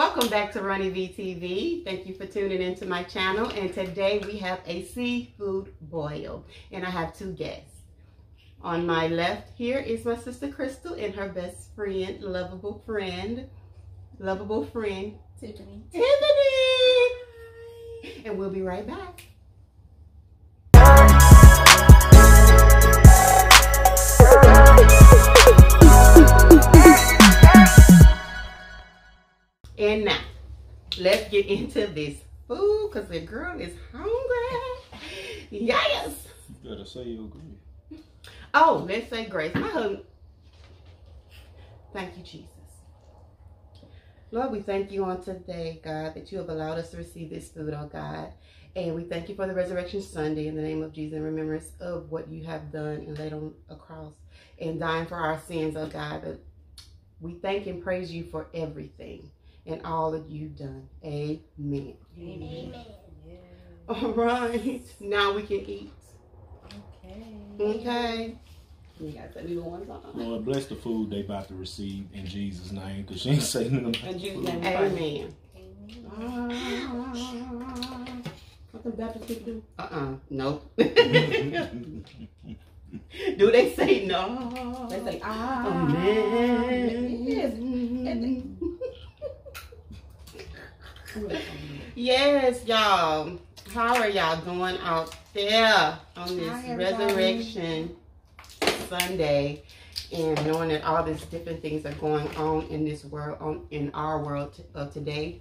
Welcome back to Roni VTV. Thank you for tuning into my channel. And today we have a seafood boil. And I have two guests. On my left here is my sister Crystal and her best friend, lovable friend, lovable friend, Tiffany. Tiffany. And we'll be right back. And now, let's get into this food because the girl is hungry. Yes. You better say you agree. Oh, let's say grace. My husband. Thank you, Jesus. Lord, we thank you on today, God, that you have allowed us to receive this food, oh God. And we thank you for the Resurrection Sunday in the name of Jesus in remembrance of what you have done and laid on a cross and dying for our sins, oh God. But we thank and praise you for everything and all that you've done. Amen. Amen. All right. Now we can eat. Okay. Okay. You guys let me go one time. Lord, bless the food they about to receive in Jesus' name, because she ain't saying nothing. In Jesus' name. food. Amen. What the Baptist people do? Uh-uh. Nope. Do they say no? They say, ah. Amen. Yes. Yes, y'all. How are y'all doing out there on this Hi, resurrection Sunday? And knowing that all these different things are going on in this world, on in our world of today.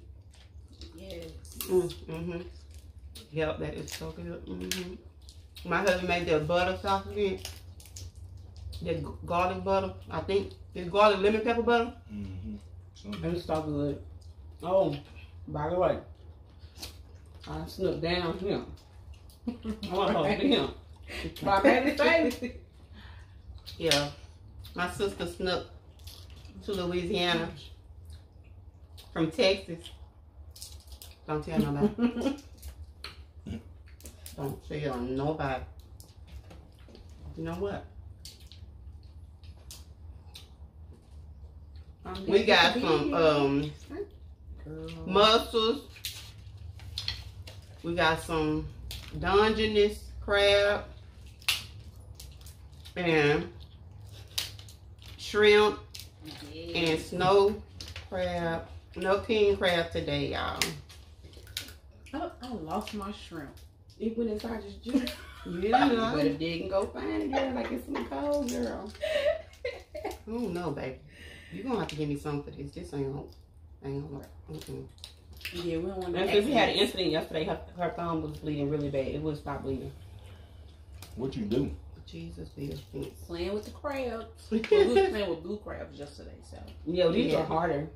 Yes. Mm-hmm. Yep, that is so good. hmm My husband made that butter sauce again. That g- garlic butter. I think it's garlic lemon pepper butter. Mhm. So- It's so good. Oh, by the way, I snuck down him. I want to hold him. My baby face. Yeah. My sister snuck to Louisiana from Texas. Don't tell nobody. Don't tell nobody. You know what? We got some um mussels. We got some Dungeness crab and shrimp and snow crab. No king crab today, y'all. Oh, I lost my shrimp. It went inside this juice. Yeah, but it didn't go find it, girl. Like it's some cold, girl. I don't know, baby. You're gonna have to give me some for this. This ain't gonna, ain't gonna work. Mm-mm. Yeah, we don't want And since we had an incident yesterday, her, her thumb was bleeding really bad. It wouldn't stop bleeding. What you do? Jesus be offense. playing with the crabs. Well, we was playing with blue crabs yesterday, so. Yeah, these Yeah. are harder.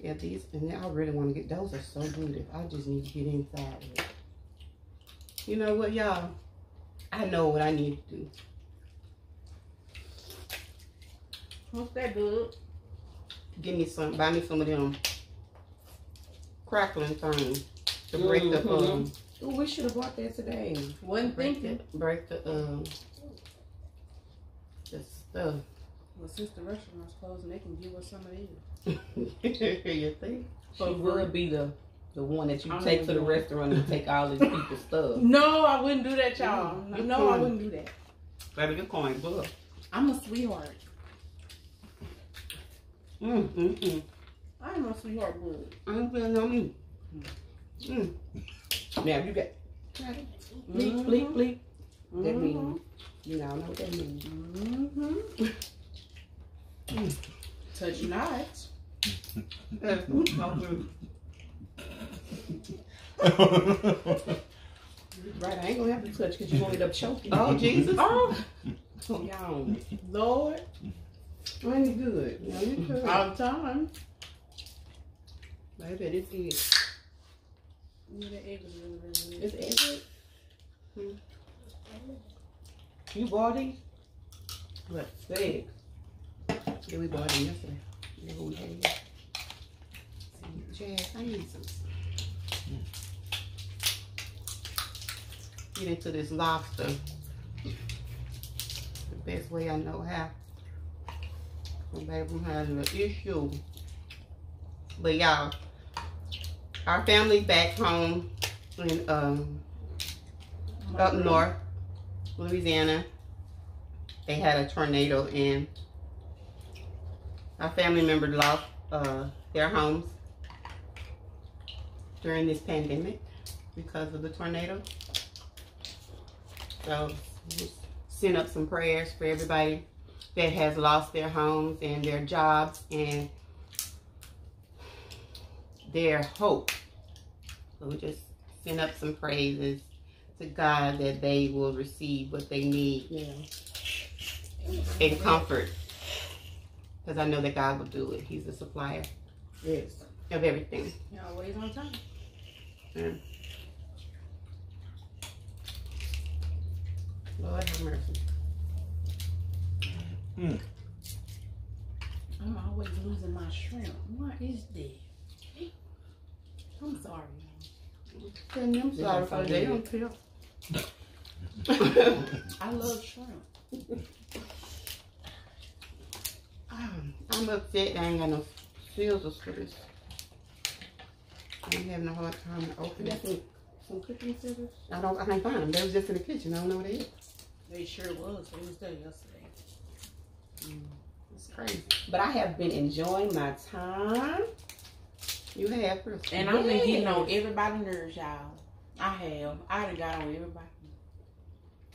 Yeah, these and I really want to get those are so good. If I just need to get inside of it. You know what, y'all? I know what I need to do. What's that good? Give me some, buy me some of them crackling things to break the Mhm. um, Ooh, we should have bought that today. Wasn't break thinking. the, break the um, the stuff. Well, since the restaurant's closing, they can give us some of these. you think? She would be the the one that you I'm take to the the restaurant and take all these people's stuff. No, I wouldn't do that, y'all. Mm, No, I mm. wouldn't do that. Baby, the coin book. I'm a sweetheart. Mm, mm, mm. I'm a sweetheart bud. I ain't feeling no me. Mm. Now you got bleep, bleep, bleep. That Mhm. means, you know, I know what that means. Mm-hmm. Touch not. That's so good. Right, I ain't gonna have to touch because you gonna end up choking. Oh, Jesus. Oh, Y'all, Lord. Ain't it good? No, you good. All the time. Baby, this is. Yeah, the egg is really, really good. It's egg. You bought these? What? The eggs. Yeah, we bought them yesterday. Yeah, we had it. Jazz, I need some. Get into this lobster. The best way I know how. Baby, having an issue. But y'all, our family back home in um, up north, Louisiana. They had a tornado and our family member lost uh, their homes during this pandemic because of the tornado. So just send up some prayers for everybody that has lost their homes and their jobs and their hope. So we just send up some praises to God that they will receive what they need Yeah. and comfort. Because I know that God will do it. He's a supplier Yes. of everything. You're always on time. Lord have mercy. I'm always losing my shrimp. What is that? I'm sorry. Tell them sorry for they don't feel. I love shrimp. Um, I'm upset I ain't got no scissors for this. I'm having a hard time You opening it. some, some cooking scissors? I don't. I can't find them. They was just in the kitchen. I don't know what they is. They sure was. They was there yesterday. It's crazy. But I have been enjoying my time. You have Chris. And I've been getting on everybody's nerves, y'all. I have. I done got on everybody.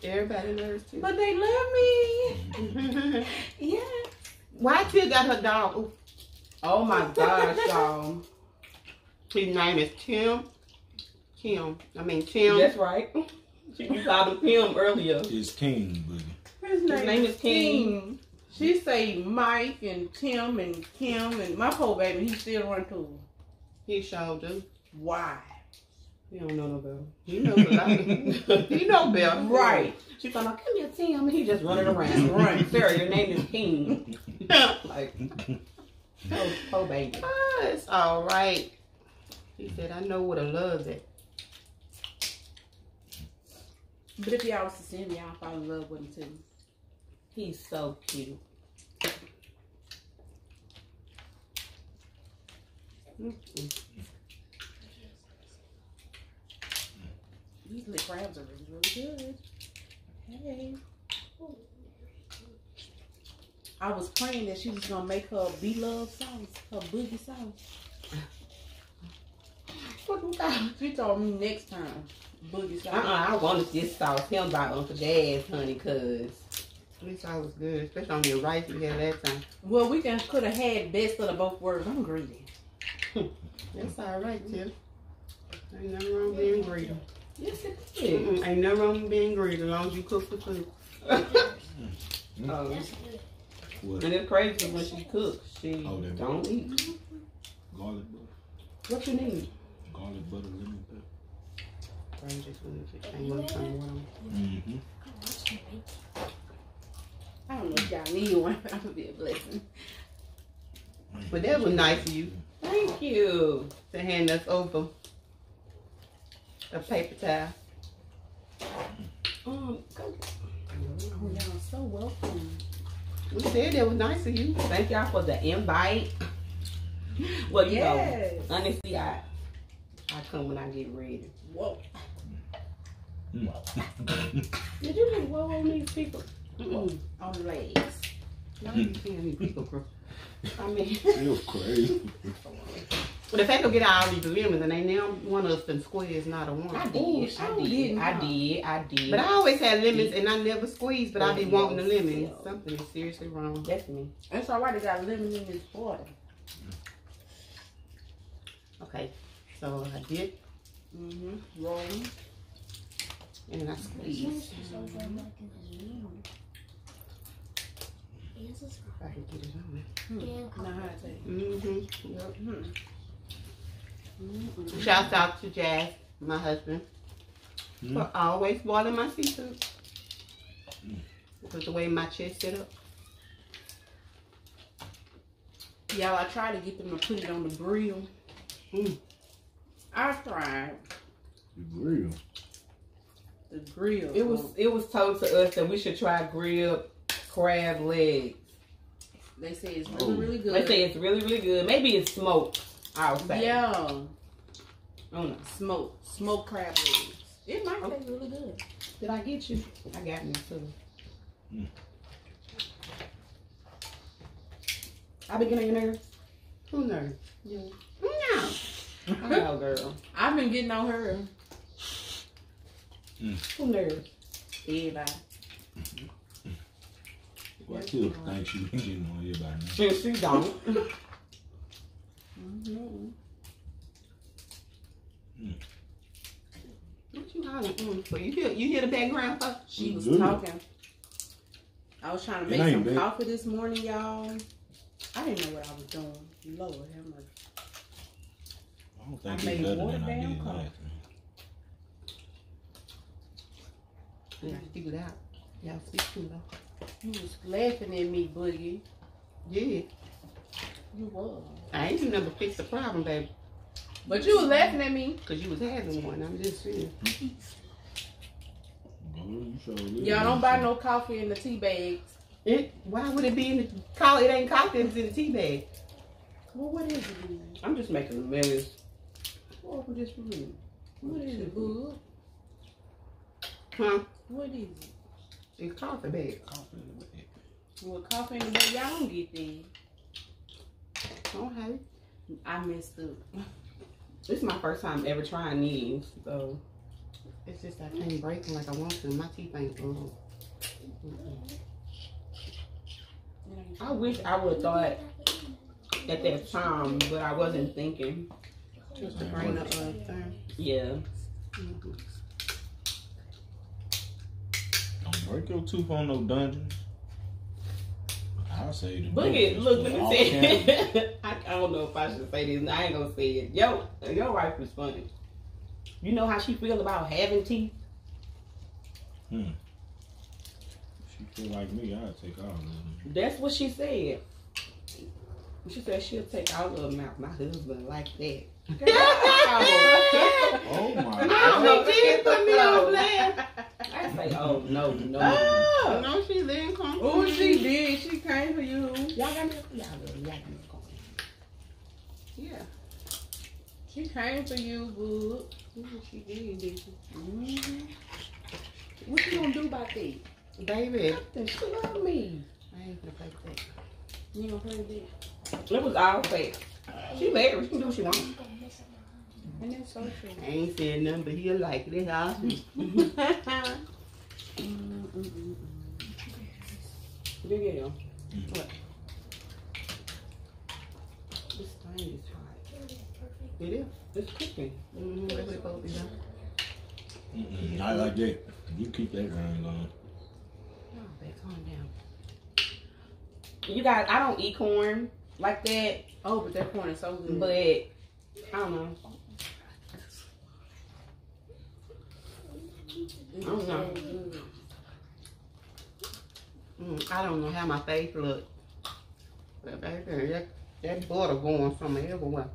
Everybody knows too. But they love me. Yeah. Why Tia got her dog? Ooh, Oh my gosh, y'all. his name is Tim. Tim. I mean Tim. That's right. She you called him Kim earlier. It's King Boogie. His name, name is is King. She say Mike and Tim and Kim and my poor baby, he still run to her. He sure do. Why? He don't know no better. He knows a lot. he know better. Right. She found out, come here, Tim. And he just running around. Right. Sarah, your name is King. like, oh, oh, baby. Ah, it's all right. He said, I know what a love it. But if y'all was to see him, y'all fall in love with him too. He's so cute. These little crabs are really, really good. Hey. I was praying that she was gonna make her beloved sauce, her boogie sauce. She told me next time, boogie sauce. Uh-uh, I wanted this sauce him by Uncle Jazz, honey, cause At least I was good, especially on your rice we had last time. Well, we can could have had best of the both worlds. I'm greedy. That's all right, Tim. Ain't nothing wrong with being greedy. yes, it is. Mm-mm, ain't nothing wrong with being greedy as long as you cook the food. Um, What? and it's crazy when she cooks, she Oh, don't eat. Garlic butter. What you need? Garlic butter, lemon pepper. I just wanted to change one time what I'm- Mm-hmm. I don't know if y'all need one, but I'm gonna be a blessing. But that was nice of you Thank you. to hand us over a paper towel. Um, go. Oh, y'all so welcome. We said that was nice of you. Thank y'all for the invite. Well, you Yes. know, honestly, I I come when I get ready. Whoa. Did you just whoa on these people? Mm-mm. On the legs. Why you seeing these people, bro? I mean, You're crazy. But if they could get all these lemons and they now want us to squeeze not a one. I did, she I did did, I did, I did. But I always had lemons and I never squeezed, but I be wanting the yes, lemons. yeah. Something is seriously wrong. That's me. That's all right. They got lemon in this water. Okay, so I did Mm-hmm. Rolling. and I squeezed. If I can get it on. Now how to take. Mm-hmm. Yep. Hmm. Mm-mm. Shouts out to Jazz, my husband, for always boiling my seafood. Because the way my chest set up. Y'all, I tried to get them to put it on the grill. Mm. I tried You real. the grill. It was it was told to us that we should try grilled crab legs. They say it's really, Oh. really good. They say it's really really good. Maybe it's smoked. I'll say. Yeah. Oh no. Smoked smoked crab legs. It might taste really good. Did I get you? I got me too. Mm. I been getting your nerves. Who knows? You. No. I know, girl. I've been getting on her. Who nerves? Everybody. Well, too. Thanks you been getting on here by now. She, she don't. Mm-hmm. What you hollering mm, for? You hear, you hear the background? Huh? She was Good. talking. I was trying to make some bad. coffee this morning, y'all. I didn't know what I was doing. Lord have mercy. I don't I think made it's better watered than I down did coffee. last time. Yeah, speak it out. Y'all speak to it out. You was laughing at me, Boogie. Yeah. You was. I ain't never fix the problem, baby. But you was laughing at me. Because you was having one. I'm just saying. You sure did. Y'all don't buy no coffee in the tea bags. It, why would it be in the coffee? It ain't coffee, it's in the tea bag. Well, what is it? Boo? I'm just making a mess. Open this room. What is it, Boo? Huh? What is it? It's coffee bag. Coffee in the bag. Well, coffee in the bag, y'all don't get these. Okay. I messed up. This is my first time ever trying these, so It's just I can't break them like I want to. My teeth ain't um, mm-mm. I wish I would have thought at that time, but I wasn't thinking. Just to bring the uh, thing. Yeah. Mhm. Don't break your tooth on no Dungeness. I'll say the Boogie, book look, is let me say it. I, I don't know if I should say this. I ain't gonna say it. Yo, your wife is funny. You know how she feel about having teeth? Hmm. She feel like me, I'll take all of them. That's what she said. She said she'll take all of them out. My husband like that. Oh my No, god. she did put me on blast. I say, oh no, no. Oh, no, she didn't come. Oh, she did. She came for you. Y'all got me. Y'all got me. Y'all got me. Yeah. She came for you, Boo. Yeah, she did, did she? Mm-hmm. What you gonna do about that? Baby, Then she love me. I ain't gonna play with that. You ain't gonna play with that? It was all fake. She married. She can do what she wants. And that's so true. I ain't said nothing, but he'll like it. That's all. Mm-mm-mm. This thing is hot. It is. It's cooking. Mm-hmm. That's it's supposed to be done. Mm-mm, Not like that. You keep that grind going. Oh, babe, calm down. You guys, I don't eat corn like that, Oh, but that corn is so good. but I don't know. I don't know. Mm, I don't know how my face look. But baby, that, that butter going from everywhere.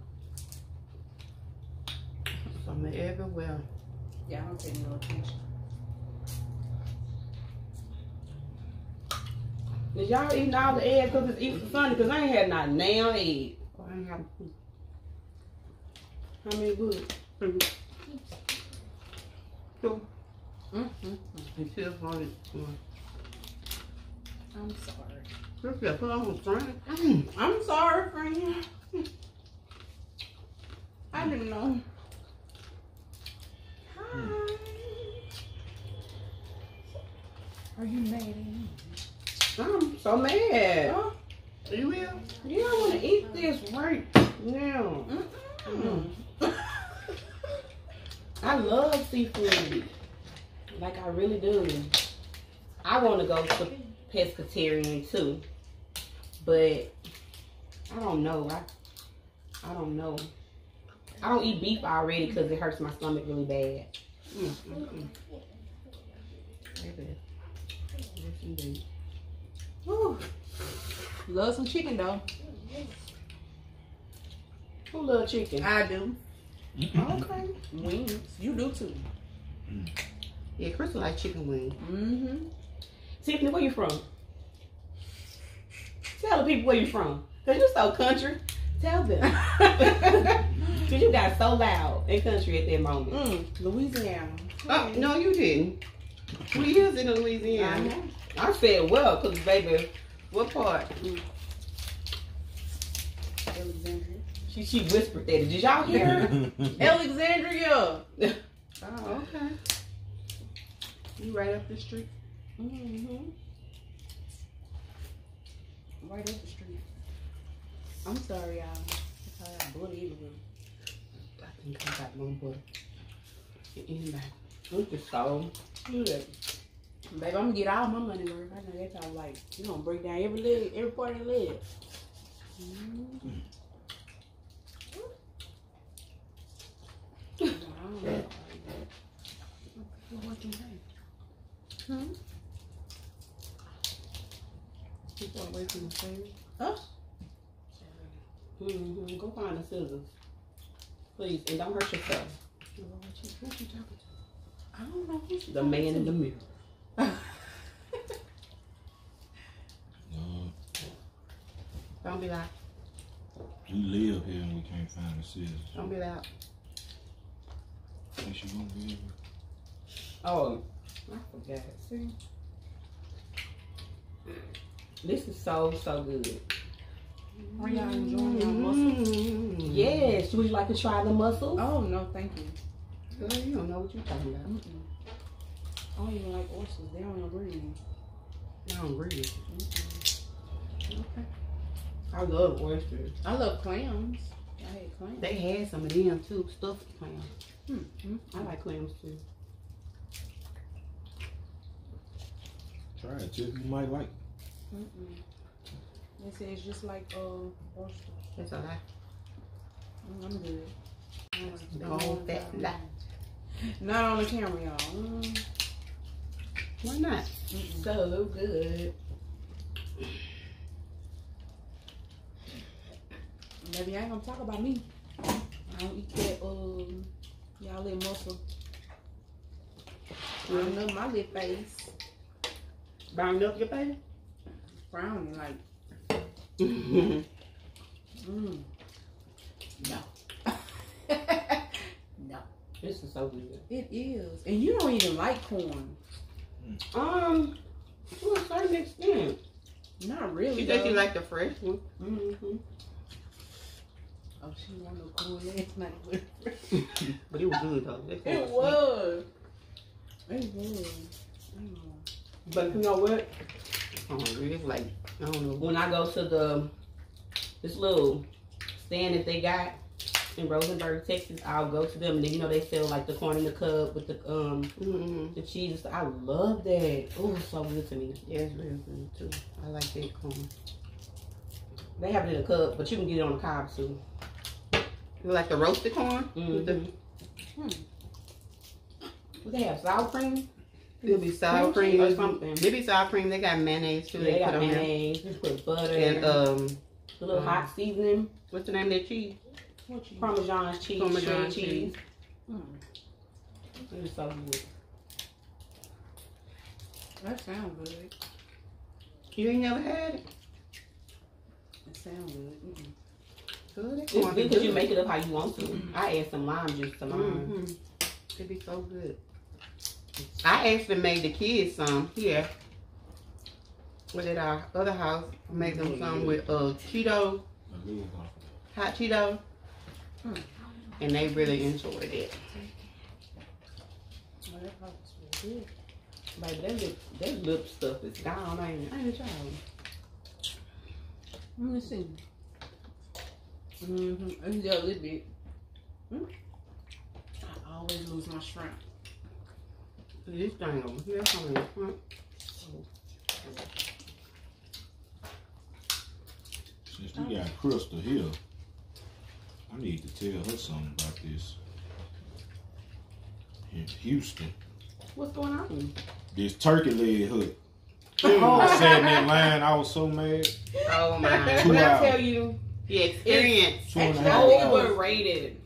From everywhere. Yeah, I don't pay no attention. Is y'all eating all the eggs because it's Easter Sunday? Because I ain't had not now egg. Oh, I ain't have How many good? two. Mm-hmm. And two for. Mm. I'm sorry. Just got put on friend. Mm. I'm sorry, friend. I didn't know. Hi. Are you mad at me? I'm so mad. Oh, You will? Yeah, I want to eat this right now. mm-mm. I love seafood. Like I really do. I want to go to pescatarian too. But I don't know. I I don't know. I don't eat beef already because it hurts my stomach really bad. Mm, mm, mm. Baby. Yes, indeed. Love some chicken though. Who love chicken? I do. Okay. Wings. You do too. Yeah, Crystal like chicken wings. Mm-hmm. Tiffany, where you from? Tell the people where you from. Cause you're so country. Tell them. Cause you got so loud in country at that moment. mm, Louisiana. Oh, no, you didn't. We is in Louisiana. Uh-huh. I said well, cause baby, What part? Alexandria. she she whispered that. Did y'all hear her? Alexandria. Oh, okay. You right up the street. mm-hmm. Right up the street. I'm sorry, y'all. That's how I bully everywhere. I think I got one butter. Anybody? Look at so good. Baby, I'm gonna get all my money worth. I know that's how like you gonna break down every leg, every part of the leg. Mm. Wow. What you think? Hmm? People away from the table. Mm-hmm. Go find the scissors, please, and don't hurt yourself. What you, talking to? I don't know who's The man in the mirror. No, Don't be loud. we live here and we can't find the scissors. Don't be loud. Think she gonna be able? Oh, I forgot. See, this is so so good. Are y'all enjoying your mussels? Mm-hmm. Yes, would you like to try the mussels? Oh no, thank you. Girl, you don't know what you're talking about. Mm-mm. I don't even like oysters. They don't agree with me. I don't agree with you. Okay. I love oysters. I love clams. I hate clams. They had some of them too, stuffed clams. Hmm. I like clams too. Try it, Tiff. You might like. Mm-mm. They say it's just like uh oysters. That's a lie. Mm, I'm good. I don't like- I Big don't old want fat that. lie. Not on the camera, y'all. Mm, Why not? mm-mm. So good. Baby, I ain't gonna talk about me. I don't eat that um y'all little muscle. Round up my little face. Brown up your face? Frowning like mm mm. No. no. This is so good. It is. And you don't even like corn. Um, to a certain extent. Not really. She said she though. liked the fresh one. Mm-hmm. Oh, she want no corn last night. But it was good though. That corn It sweet. was. It was. Mm. But you know what? Oh, it's like, I don't know. When I go to the this little stand that they got in Rosenberg, Texas, I'll go to them and then you know they sell like the corn in the cup with the um Mm-hmm. the cheese. I love that. Oh, it's so good to me. Yeah, it's real good too. I like that corn. They have it in a cup, but you can get it on the cob too. You like the roasted corn? With the- Mm-hmm. What they have sour cream? It'll be sour Cream cheese cream or something. Maybe sour cream. They got mayonnaise too. they They, got put on there. mayonnaise. Just put butter And um, a little hot seasoning. what's the name of that cheese? What you Parmesan cheese, Parmesan cheese. cheese. Mm. It's so good. That sounds good. You ain't never had it. It sounds good. Mm-mm. Good. It's good because you make it up how you want to. I add some lime juice to mine. Mm-hmm. It'd be so good. I actually made the kids some here. But at our other house, I made them some with uh Cheeto, A little one. hot Cheeto. And they really enjoyed it. Well, that probably was really good. Baby, that lip, that lip stuff is gone, ain't it? I ain't tried. Let me see. Mm-hmm. It's a little bit. Mm. I always lose my shrimp. This thing over here, coming in front. Since we got Crystal here, I need to tell her something about this. In Houston, What's going on? this Turkey Leg Hut. Oh. I sat in that line, I was so mad. Oh my. Two When I tell you, the experience. Two and a actually, half I think hours. we're rated.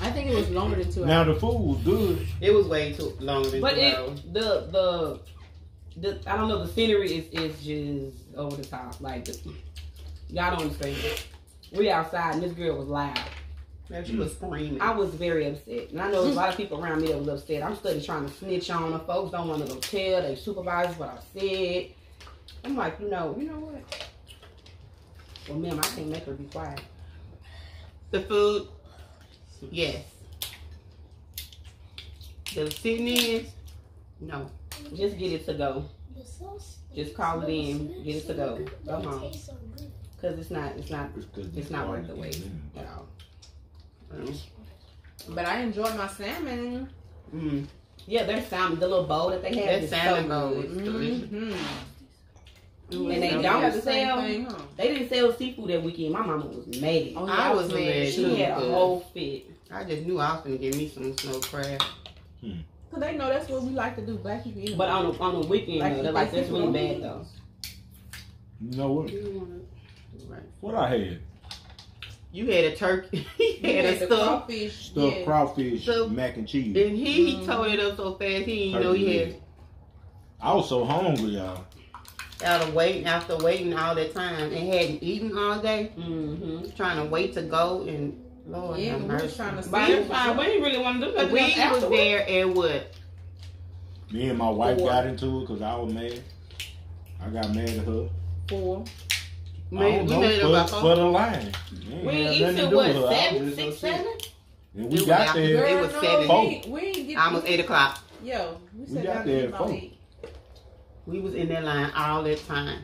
I think it was longer than two hours. Now the food was good. It was way too longer than But two it, hours. the, the, the, I don't know, the scenery is, is just over the top. Like, the, y'all don't understand. We outside and this girl was loud. Maybe she was screaming. I was very upset. And I know a lot of people around me that was upset. I'm studying trying to snitch on them. Folks don't want to go tell their supervisors what I said. I'm like, you know, you know what? Well, ma'am, I can't make her be quiet. The food, yes. The sitting in, no. Just get it to go. Just call it in, get it to go. Go home. Cause it's not, it's not It's not worth the wait. get at all. Mm. But I enjoyed my salmon. Mm. Yeah, their salmon, the little bowl that they have That is salmon so bowl good. is delicious. Mm-hmm. And they Mm. don't have the sell. thing, huh? They didn't sell seafood that weekend. My mama was mad. Oh, I was mad she too. had a whole fit. I just knew I was gonna get me some snow crab. Cause they know that's what we like to do, black people. Anyway. But on the on the weekend, Like though, you they're like think that's really bad though. You know what? Right. What I had? You had a turkey. he You had a the stuff. crawfish. Stuffed yeah. crawfish, So- mac and cheese. And he, he Mhm. tore it up so fast he didn't know he had I was so hungry, y'all. Out of waiting after waiting all that time and hadn't eaten all day, Mm-hmm. trying to wait to go and Lord Yeah, have we was mercy. trying to But see. it's fine. We didn't really want to do nothing We was afterwards. there at what? Me and my wife Four. got into it because I was mad. I got mad at her. Four. I Man, don't we know, made it for, about for four. the line. We ain't eat till what seven, six, seven? And we It got was there. It was no, seven. We, ain't- we ain't get Almost eight o'clock. Yo, we We sat got down there there at about four. eight. We was in that line all that time.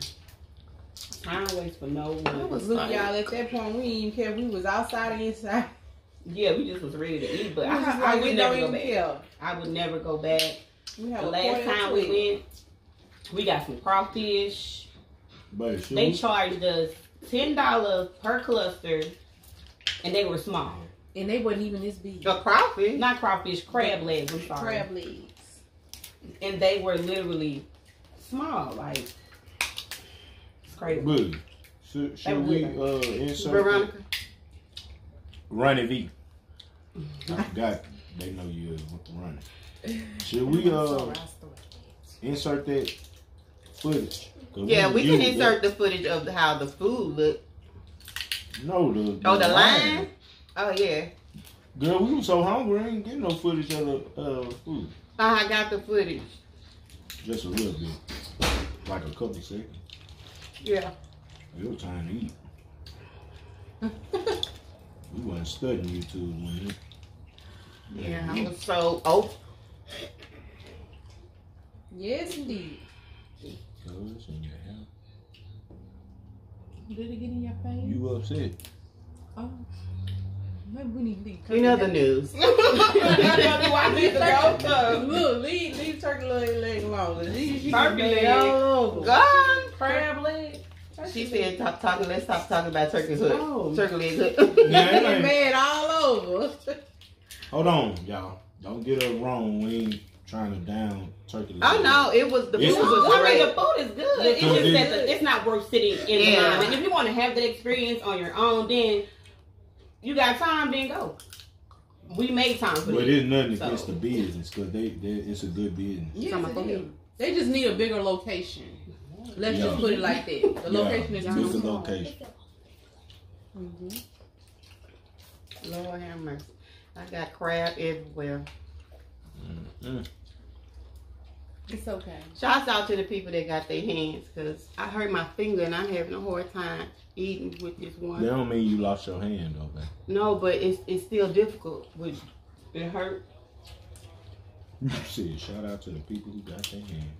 Time waits for no one. I one. was Look, like, y'all, at that point, we didn't even care if we was outside or inside. Yeah, we just was ready to eat, but We was just I, I would never go back. care. I would never go back. We The last time we went, we got some crawfish. But They charged us ten dollars per cluster, and they were small. and they wasn't even this big. a crawfish. Not crawfish, crab legs. I'm sorry. Crab legs. And they were literally small. Like it's crazy. good. Should, should we good. uh, insert Veronica. Roni V? I forgot they know you with the running. Should we uh insert that footage? Yeah, we can used insert the footage of how the food looked. No, the, Oh, the line? Oh yeah. Girl, we were so hungry, I ain't getting no footage of the uh, food. I got the footage. Just a little bit, like a couple seconds. Yeah. It was time to eat. we wasn't studying YouTube when it. Yeah, I was so oh Yes, indeed. Cuz, and your hair. Did it get in your face? You upset? Oh. Maybe we need to leave. in other news. I need. Look, leave, leave turkey leg, leg alone. Leave- she Turkey can leg. be all. God. Crab leg. She said, "Stop talking. Let's stop talking about turkey hood. Oh. Turkey leg hood." Yeah, it mad all over. Hold on, y'all. Don't get us wrong. We ain't trying to down turkey. Leg. oh no, it was the food It's- was I mean, great. the food is good. It's just it- that the, it's not worth sitting in Yeah. line. And if you want to have that experience on your own, then you got time. Then go. We made time for But this. it's nothing So- against the business because they, they, it's a good business. Yes, Come it go is. ahead. They just need a bigger location. Let's Yeah. just put it like that. The location is yeah, too bigger small. location. Mhm. Lord have mercy. I got crab everywhere. Mm. It's okay. Shouts out to the people that got their hands, cause I hurt my finger and I'm having a hard time eating with this That one. don't mean you lost your hand, though, man. No, but it's it's still difficult. With it hurt. You said shout out to the people who got their hand.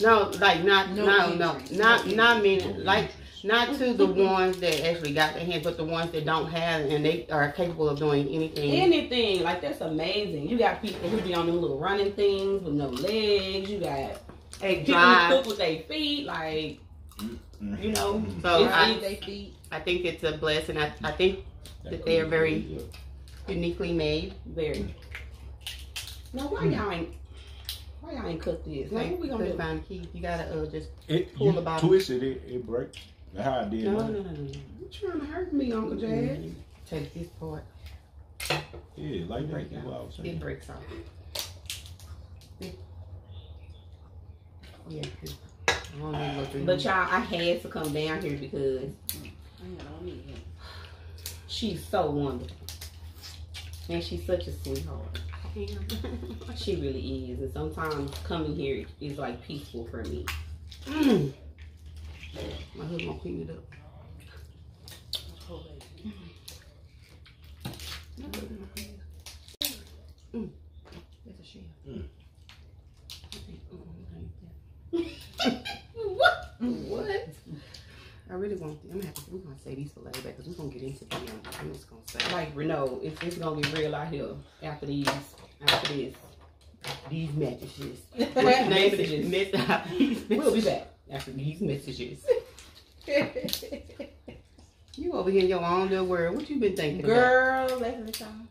No, like not No no no, injuries. not not me. Like interest. Not to the ones that actually got their hands, but the ones that don't have and they are capable of doing anything. Anything like that's amazing. You got people who be on them little running things with no legs. You got They people who drive. cook with their feet. Like you know, So It's- I, Feed feet. I think it's a blessing. I, I think that they are very- uniquely made. very. Now why y'all ain't why y'all ain't cook this? Like, what we gonna do? find the key. You gotta uh, just It, Pull you the bottom. twist it, it, it breaks. That's how I did no no no no. no. You trying to hurt me, Uncle Jazz? Mm, Take this part. Yeah, like that. Break That's out. what I was It breaks off. Yeah. I don't need But y'all, I had to come down here because I don't need him. She's so wonderful. And she's such a sweetheart. She really is. And sometimes coming here is like peaceful for me. My husband gonna clean it up. Mm. That's a shell. Mm. what? What? I really want. I'm gonna have to. We're gonna say these for later because we're gonna get into them. I'm just gonna say. Like Renault, it's, it's gonna get real out here after these after this. these messages. What's the name? Messages. We'll be back after these messages. You over here in your own little world. What you been thinking about? Girl, that's the time.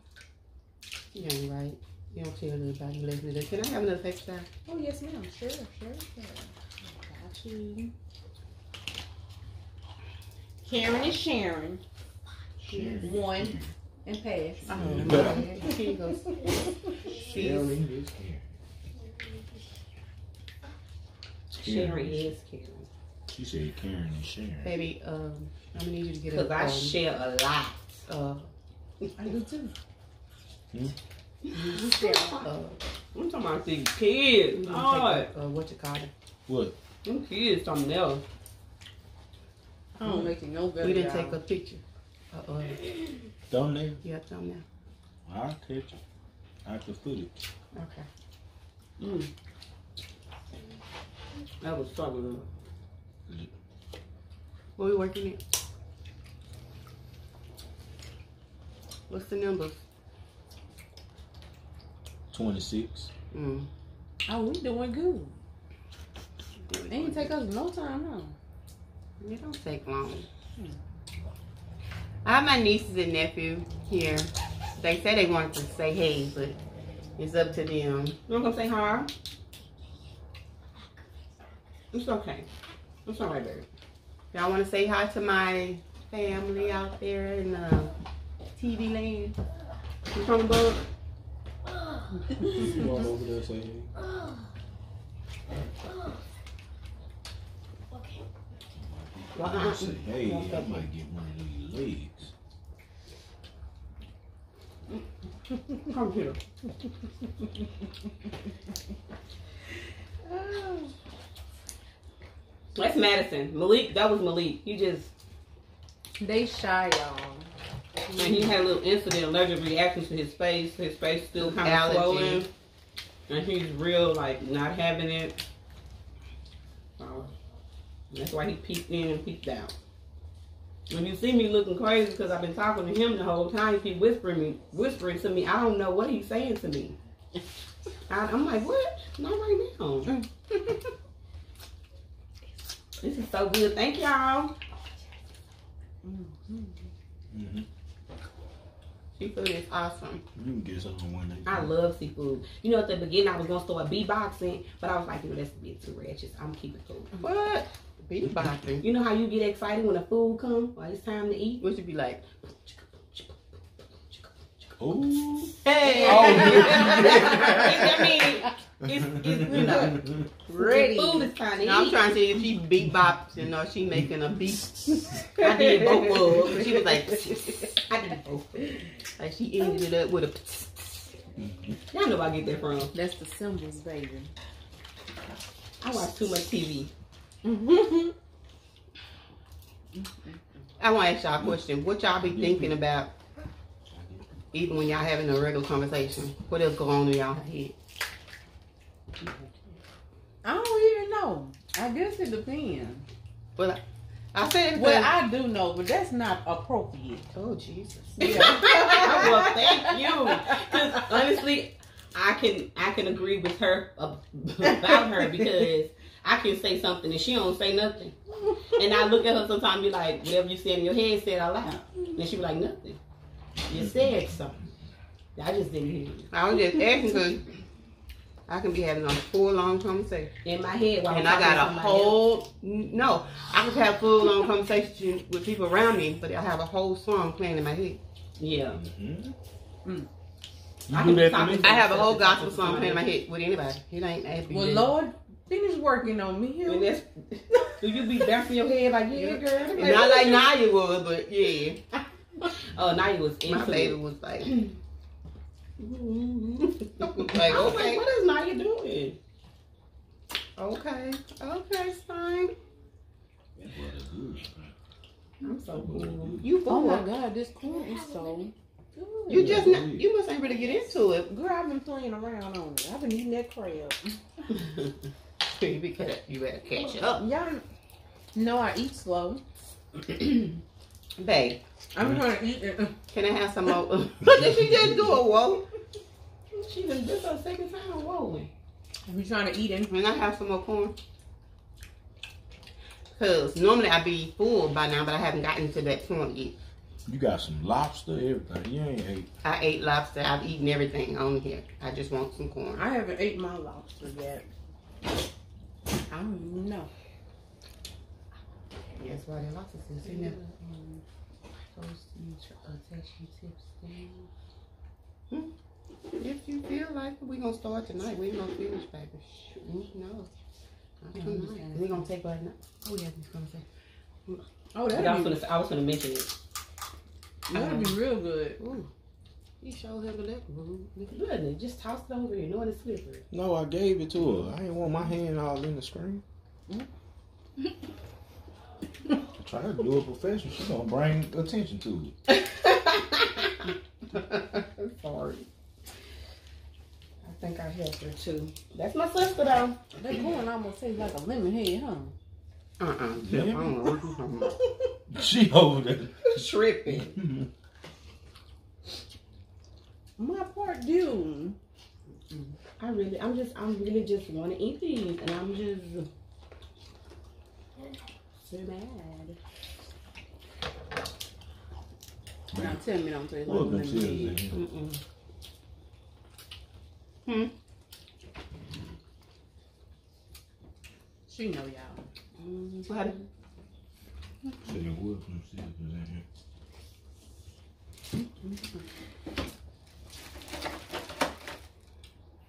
You ain't right. You don't tell nobody listening to this. Can I have another face time? Oh yes, ma'am. Sure, sure, sure. Got you. Karen is Sharon. One and pass. Oh, Here you go. Sharing is caring. Sharing is caring. She said Karen is sharing. Baby, um, I'm gonna need you to get Because. I um, share a lot. uh, I do too. Hmm? You share. uh, I'm talking about these kids. gonna Lord. take uh, what you call it? What? Them kids something else. I don't make it no better. We didn't take a picture. Uh, uh, Thumbnail? yeah, thumbnail. I'll catch it. After footage. Okay. Mm. That was trouble. What are we working at? What's the numbers? 26. Mm. Oh, we doing good. It ain't take us no time, huh? It don't take long. I have my nieces and nephew here. They say they wanted to say hey, but it's up to them. You not gonna say hi? It's okay. It's alright, baby. Y'all want to say hi to my family out there in the TV land? You from Bug? You walk over there and. Well, I uh, say, hey, I might get one of these legs. Come here. That's Madison. Malik, that was Malik. He just, They shy, y'all. and he had a little incident, allergic reaction to his face. His face still kind of swollen. And he's real, like, not having it. So, that's why he peeked in and peeked out. When you see me looking crazy because I've been talking to him the whole time, he keep whispering me, whispering to me. I don't know what he's saying to me. I, I'm like, what? Not right now. this is so good. Thank y'all. Mm-hmm. seafood is awesome. You can get something one day. I love seafood. You know, at the beginning, I was gonna start beatboxing, but I was like, you know, that's a bit too ratchet. I'm keeping food. What? Beatboxing. You know how you get excited when the food comes, or it's time to eat. What should be like? Oh. Hey. Oh, I mean, it's, it's you know, Ready. Food is time to Now I'm trying to see if she beat beatbox, you know, she making a beat. I did both of them. She was like, I did both. like she ended it up with a. Y'all know where I get that from. That's the symbols, baby. I watch too much TV. I want to ask y'all a question. What y'all be thinking about, even when y'all having a regular conversation? What else go on in y'all head? I don't even know. I guess it depends. Well, I said Well, I do know, but that's not appropriate. Oh Jesus! Yeah. well, thank you. honestly, I can I can agree with her about her because I can say something and she don't say nothing. And I look at her sometimes and be like, whatever you say in your head, say it out loud. And she be like, nothing. You said something. I just didn't hear you. I was just asking because I can be having a full long conversation, In my head while and I'm I got a somebody else. whole no. I can have full long conversation with people around me, but I have a whole song playing in my head. Yeah. Mhm. Mm. I can that stop to me? it. I have a whole gospel song playing in my head with anybody. It ain't that Well, Lord, finish working on me. And that's, do you be bouncing your head like, yeah, girl? Not like Naya would, but yeah. Oh, now you was into My baby it. was like, like, okay, what is Naya doing? okay, okay, fine. That butter good. I'm so oh, cool. You Oh my god, this corn is so good. You just not, you must ain't really get into it. Girl, I've been playing around on it. I've been eating that crab. you, be catch, you better catch up. Y'all know I eat slow. Babe, I'm trying to eat it. can I have some more? what did she just do? A whoa? She done this her second time. Whoa. I'm trying to eat it. Can I have some more corn? Cause normally I'd be full by now, but I haven't gotten to that point yet. You got some lobster, everything. You ain't ate. I ate lobster. I've eaten everything on here. I just want some corn. I haven't ate my lobster yet. I don't even know. That's why the lobster is in there. Hmm? If you feel like it, we gonna start tonight. We ain't gonna finish, baby. Shoot, No. Not tonight. We gonna take right now. Oh yeah, he's gonna say. Oh, I was that'd be, gonna, I was gonna mention it. that'd be real good. Ooh. He showed him the liquor. Ooh, look at Good, and just toss it over here, knowing it's slippery. No, I gave it to her. I didn't want my hand all in the screen. Try to do it professional. She gonna bring attention to it. Sorry. I think I helped her too. That's my sister though. That corn almost tastes like a lemon head, huh? Uh-uh. Yeah. I don't know what you talking about. She over there. Tripping. My part due. I really, I'm just, I'm really just want to eat these, and I'm just so mad. Now tell me don't taste like a lemon chills in head. here. Mm-mm. Hmm. She know y'all. What happened? Say the wood from Caesars in here.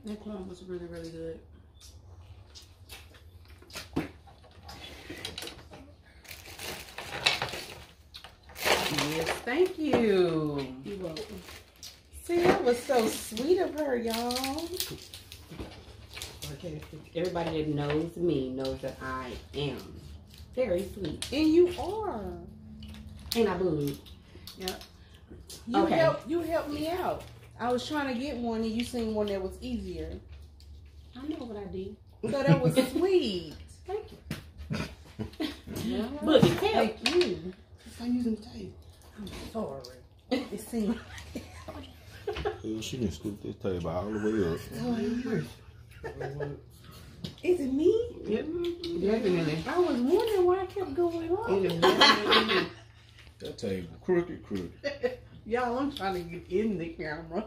That corn was really, really good. Yes, thank you. You're welcome. See, that was so sweet of her, y'all. Okay, everybody that knows me knows that I am very sweet, And you are. and I believe. Yep. You Okay. helped you helped me out. I was trying to get one and you seen one that was easier. I know what I did. So that was sweet. Thank you. Yeah. Look. Thank you. I'm using the tape. I'm sorry. It seemed she can scoop this table all the way up. Is it me? Yep. Definitely. I was wondering why I kept going It on. is definitely. That table crooked, crooked. Y'all, I'm trying to get in the camera.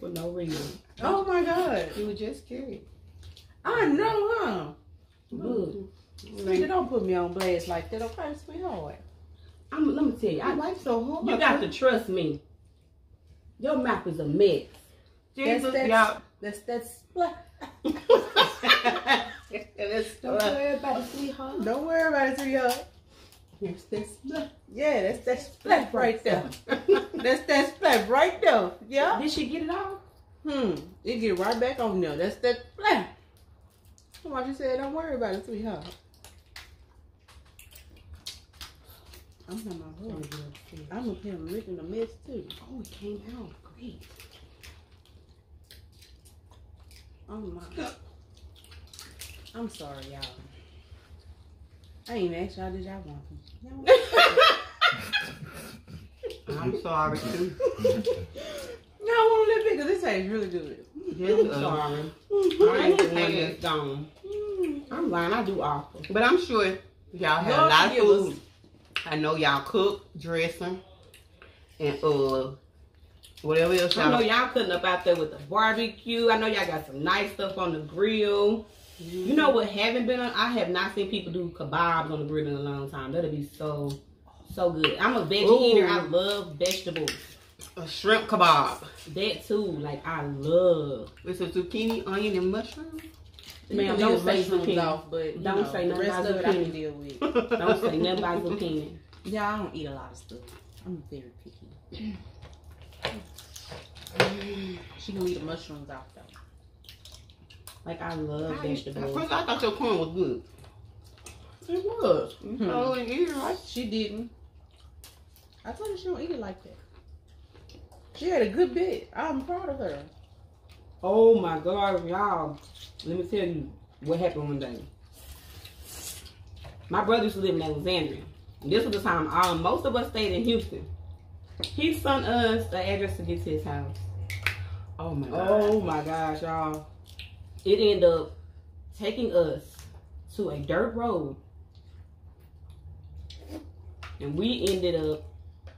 For no reason. Oh my god. You were just curious. I know, huh? Good. Sweetie, don't put me on blast like that, okay, sweetheart? I'm, let me tell you, I I, like so hard. you got to trust me. Your mouth is a mess. Jesus, that's, y'all. that's, that's, that's, Don't worry about it, sweetheart. don't worry about it, sweetheart. Here's this. Yeah, that's that splat right there. That's that splat right there. Yeah. Did she get it off? Hmm. It get right back on there. That's that splat. Why you say don't worry about it, sweetheart? I'm not my husband. I'm up here making a mess too. Oh, it came out great. Oh my. I'm sorry, y'all. I ain't asked y'all, did y'all want them? I'm sorry too. No, I want a little bit because this tastes really good. Just, I'm uh, sorry. I I ain't ain't the one saying- that's gone. I'm lying. I do awful. But I'm sure y'all had a Lord lot of food. I know y'all cook, dressing, and uh, whatever else I know y'all. cutting up out there with the barbecue. I know y'all got some nice stuff on the grill. You know what haven't been on? I have not seen people do kebabs on the grill in a long time. That'll be so, so good. I'm a veggie Ooh. eater. I love vegetables. A shrimp kebab That too. Like I love. with some zucchini, onion, and mushroom. Ma'am, You don't can say leave the mushrooms off, but Don't know, say the nothing rest about of it I zucchini. can deal with. Don't say nothing about zucchini. Yeah, I don't eat a lot of stuff. I'm very picky. She can eat the mushrooms out though. Like I love At vegetables. first, I thought your corn was good. It was. Mhm. Oh, and eat it right. She didn't. I told her she don't eat it like that. She had a good bit. I'm proud of her. Oh my god, y'all. Let me tell you what happened one day. My brother used to live in Alexandria. This was the time um, most of us stayed in Houston. He sent us the address to get to his house. Oh my god. Oh my gosh, y'all. It ended up taking us to a dirt road. And we ended up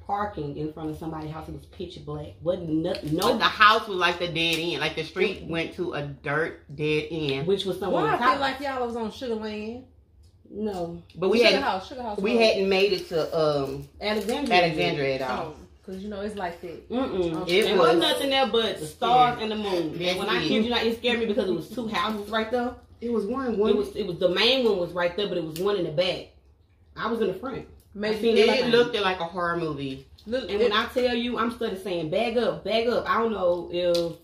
parking in front of somebody's house. It was pitch black. Wasn't no, But the house was like the dead end. Like the street went to a dirt dead end. which was someone's Why I feel like y'all was on Sugar Land. no. But we Sugar hadn't House, Sugar House. we Road. hadn't made it to um Alexandria. Alexandria at all. Oh, cause you know it's like that. Mm-mm. It It was- was nothing there but the stars and the moon. Yes, and when I is. kid you not, it scared me because it was two houses right there. It was one one It was it was the main one was right there, but it was one in the back. I was in the front. It, like looked like a horror movie. Look, And when I tell you, I'm studying saying bag up, bag up. I don't know if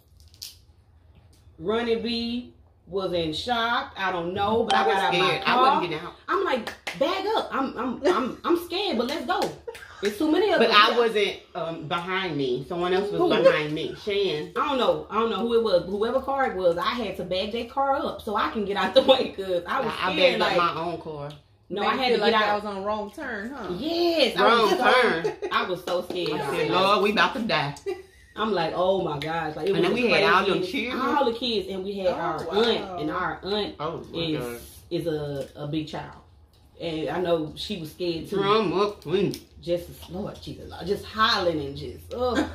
Running B was in shock. I don't know, but I, I got out my scared. I car. wasn't getting out. I'm like, bag up. I'm I'm I'm I'm scared, but let's go. It's too many of But. I wasn't um, behind me. Someone else was Who? behind me. Shan. I don't know. I don't know who it was. Whoever car it was, I had to bag that car up so I can get out the way because I was I, I scared. backed up like, my own car. No, I had to like out. I was on wrong turn, huh? Yes, I Wrong was turn. I was so scared. I y'all. said, Lord, we about to die. I'm like, oh my gosh! Like, it And was then the we had all them craziest- children. all the kids, and we had Oh, our wow. aunt, and our aunt Oh is God. is a a big child, and I know she was scared too. Drum up, queen. Just Lord Jesus, Lord, just hollering and just. Oh,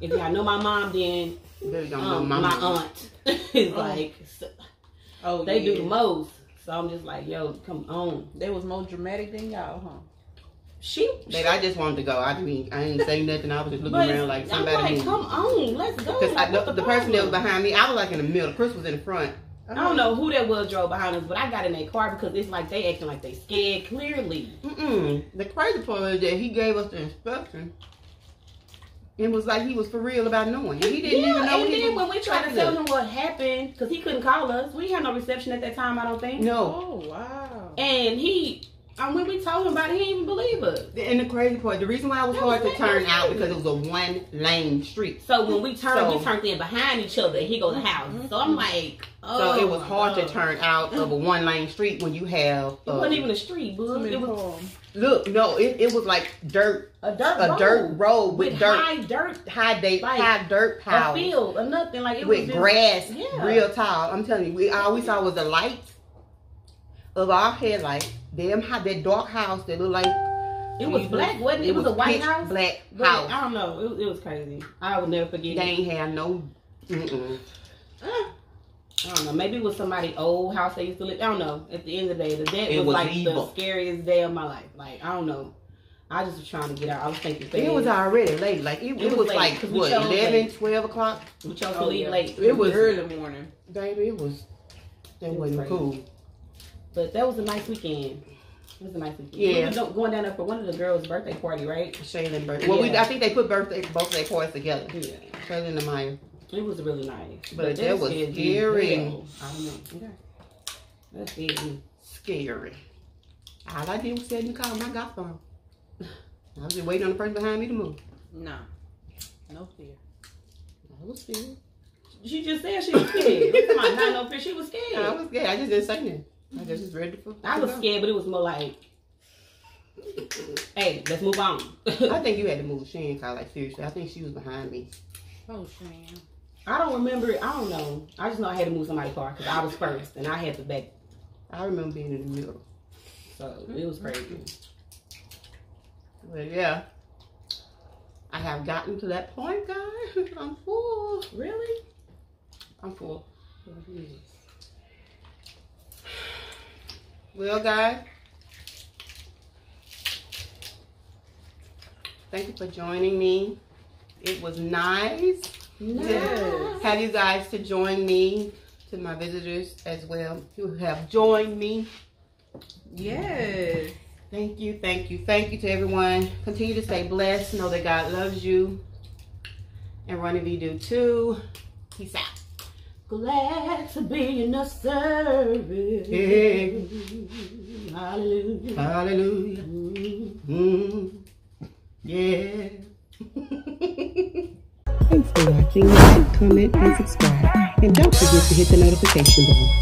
if y'all know my mom, then They don't um, my, my aunt is like so- Oh, they do the most. So I'm just like, yo, come on. They was more dramatic than y'all, huh? She, Babe, I just wanted to go. I mean, I ain't say nothing. I was just looking around like I'm somebody. like, moved. come on, let's go. Because Like, the, what the person that was behind me, I was like in the middle. Chris was in the front. Uh-huh. I don't know who that was drove behind us, but I got in that car because it's like they acting like they scared. Clearly, Mm-mm. The crazy part is that he gave us the instruction. It was like he was for real about knowing. He didn't yeah, even know and he then was when we tried to tell him what happened, because he couldn't call us, we had no reception at that time. I don't think. No. Oh wow. And he, and when we told him about it, he didn't even believe us. And the crazy part, the reason why it was That hard was to turn out because it was a one lane street. So when we turned, So- we turned in behind each other. and He goes to the house. So I'm like, oh, So it was hard God. to turn out of a one lane street when you have. It uh, wasn't even a street, Too boo. It was poems. Look, no, it, it was like dirt, a dirt a road dirt road with, with dirt, high dirt, high, date, like, high dirt a field, or nothing. Like it with was just, grass, yeah. real tall. I'm telling you, we all we saw was the lights of our headlights. Them how that dark house that looked like It was black, wasn't it? It was a white house. black But house. I don't know. It, was- it was crazy. I would never forget They it. ain't have no. Mm-mm. Uh, I don't know. Maybe it was somebody old house they used to live. I don't know. At the end of the day, the day was, was like evil. the scariest day of my life. Like I don't know. I just was trying to get out. I was thinking It was already late. Like it, It it, was was, late, like 'cause we what chose 11, late. 12 o'clock. We chose to Oh, leave yeah. late. It was- early morning. Baby, it was. That It was wasn't crazy. cool. But that was a nice weekend. It was a nice weekend. Yeah. We were going down there for one of the girls' birthday party, right? Shaylin birthday. Well, we, I think they put birthday both their parties together. Yeah. Shaylin and Maya. It was really nice. But that that was scary. hell. I know. Okay. That scared. Scary. All I did was sit in the car and I got phone. I was just waiting on the person behind me to move. No. No fear. I was scared. She just said she was scared. It's not not no fear. She was scared. I was scared. I just didn't say nothing. I just was ready for. I was scared, but it was more like, hey, let's move on. I think you had to move Shane car. Like seriously, I think she was behind me. Oh, Shan. I don't remember. It. I don't know. I just know I had to move somebody's car because I was first and I had to back. I remember being in the middle. So it was crazy. But yeah, I have gotten to that point, guys. I'm full. Really? I'm full. Well, guys, thank you for joining me. It was nice Yes. have you guys to join me, to my visitors as well, who have joined me. Yes. Thank you, thank you, thank you to everyone. Continue to stay blessed. Know that God loves you. And Roni V do too. Peace out. Glad to be in the service. Hey. Hallelujah. Hallelujah. Mm. Yeah. Thanks for watching. Like, comment, and subscribe. And don't forget to hit the notification bell.